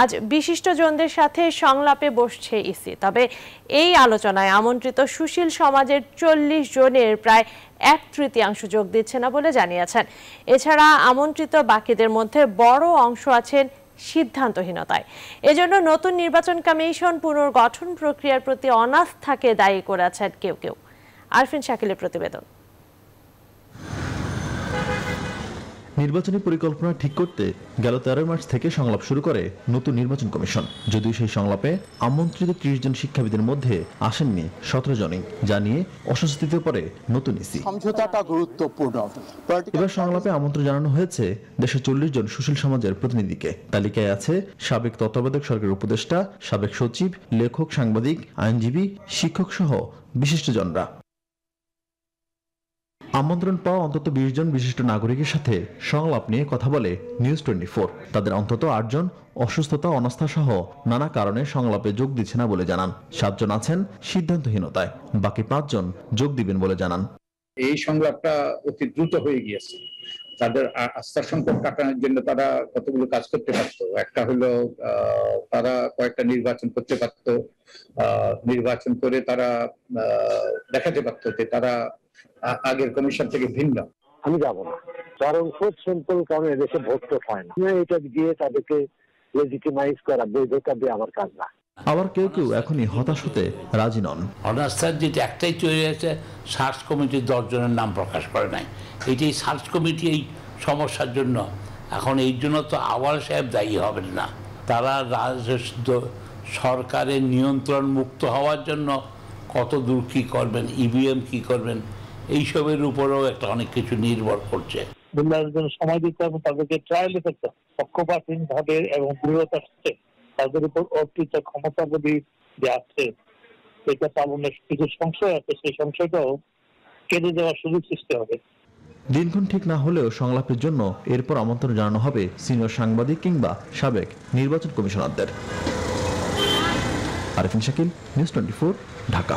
আজ বিশিষ্টজনদের সাথে সংলাপে বসছে ইসি। তবে এই আলোচনায় আমন্ত্রিত সুশীল সমাজের চল্লিশ জনের প্রায় এক তৃতীয়াংশ যোগ দিচ্ছে না বলে জানিয়েছেন। এছাড়া আমন্ত্রিত বাকিদের মধ্যে বড় অংশ আছেন সিদ্ধান্তহীনতায়। এজন্য নতুন নির্বাচন কমিশন পুনর্গঠন প্রক্রিয়ার প্রতি অনাস্থাকে দায়ী করেছেন কেউ কেউ। আরফিন শাকিলের প্রতিবেদন। নির্বাচনী পরিকল্পনা ঠিক করতে গেল তেরোই মার্চ থেকে সংলাপ শুরু করে নতুন নির্বাচন কমিশন। যদিও সেই সংলাপে আমন্ত্রিত ত্রিশ জন শিক্ষাবিদের মধ্যে আসেননি সতেরো জনই যা নিয়ে অস্বস্তিতে পড়ে নতুন ইসি। সমঝোতাটা গুরুত্বপূর্ণ। এবার সংলাপে আমন্ত্রণ জানানো হয়েছে দেশের চল্লিশ জন সুশীল সমাজের প্রতিনিধিকে। তালিকায় আছে সাবেক তত্ত্বাবধায়ক সরকারের উপদেষ্টা সাবেক সচিব লেখক সাংবাদিক আইনজীবী শিক্ষক সহ বিশিষ্টজনরা। আমন্ত্রণ পাওয়া অন্তত বিশ জন বিশিষ্ট নাগরিকের সাথে সংলাপ নিয়ে কথা বলে নিউজ টোয়েন্টি তাদের অন্তত আটজন অসুস্থতা, অনাস্থা সহ নানা কারণে সংলাপে যোগ দিচ্ছে না বলে জানান। সাতজন আছেন সিদ্ধান্তহীনতায়, বাকি পাঁচজন যোগ দিবেন বলে জানান। এই সংলাপটা অতি দ্রুত হয়ে গিয়েছে। তাদের আস্থার সংকট কাটানোর জন্য তারা কতগুলো কাজ করতে পারতো? একটা হলো তারা কয়েকটা নির্বাচন করতে পারতো। নির্বাচন করে তারা দেখাতে পারতো যে তারা আগের কমিশন থেকে ভিন্ন। আমি যাব না। কারণ খুব সিম্পল কারণ এদেশে ভোট টোট হয় না। এটা গিয়ে তাদেরকে লেজিটিমাইজ করা বৈধতা দিয়ে আমার কাজ না। আবার কেউ কেউ এখনই হতাশ হতে রাজি নন। অনাস্থার যেটা একটাই তৈরি হয়েছে সার্চ কমিটির দশজনের নাম প্রকাশ করে নাই। এটি সার্চ কমিটি এই সমস্যার জন্য। এখন এই জন্য তো আওয়াল সাহেব দায়ী হবেন না। তারা রাজস্ব সরকারের নিয়ন্ত্রণ মুক্ত হওয়ার জন্য কত দূর কী করবেন ইভিএম কী করবেন এইসবের উপরেও একটা অনেক কিছু নির্ভর করছে। জন্য সময় দিতে হবে তাদেরকে ট্রায়াল করতে হবে। পক্ষপাতহীন ভাবে এবং দৃঢ়তার সাথে তাদের উপর অর্পিত যে আছে সেটা পালনের কিছু সংশয় আছে সেই সংশয়টাও কেঁদে দেওয়ার সুযোগ সৃষ্টি হবে। দিনক্ষণ ঠিক না হলেও সংলাপের জন্য এরপর আমন্ত্রণ জানানো হবে সিনিয়র সাংবাদিক কিংবা সাবেক নির্বাচন কমিশনারদের। Arifin Shakil news twenty Dhaka.